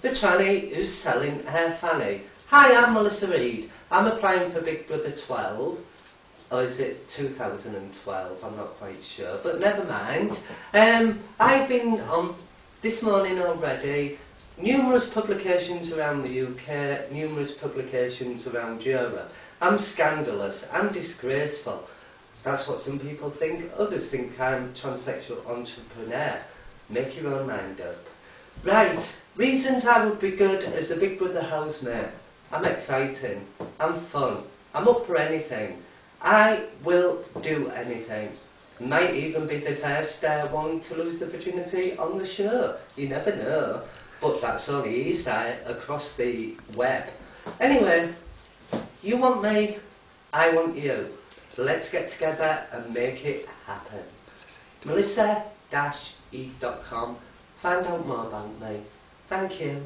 the tranny who's selling her fanny. Hi, I'm Melissa Ede. I'm applying for Big Brother 12. Or is it 2012? I'm not quite sure, but never mind. Um, I've been on this morning already. Numerous publications around the UK, numerous publications around Europe. I'm scandalous. I'm disgraceful. That's what some people think. Others think I'm transsexual entrepreneur. Make your own mind up. Right, reasons I would be good as a Big Brother housemate. I'm exciting. I'm fun. I'm up for anything. I will do anything. Might even be the first uh, one to lose the virginity on the show. You never know. But that's only side across the web. Anyway, you want me, I want you. Let's get together and make it happen. Melissa-eve.com. Find out more about me. Thank you.